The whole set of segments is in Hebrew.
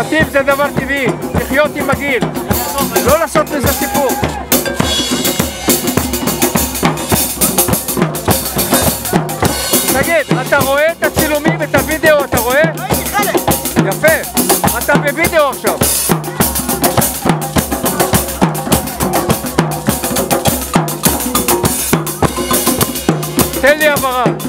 מתאים זה דבר טבעי, לחיות עם הגיל, לא לעשות מזה סיפור. תגיד, אתה רואה את הצילומים, את הוידאו, אתה רואה? יפה, אתה בווידאו עכשיו. תן לי הבהרה.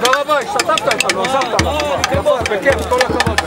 תודה רבה, השתתפת איתנו, עזרת. בכיף, כל הכבוד.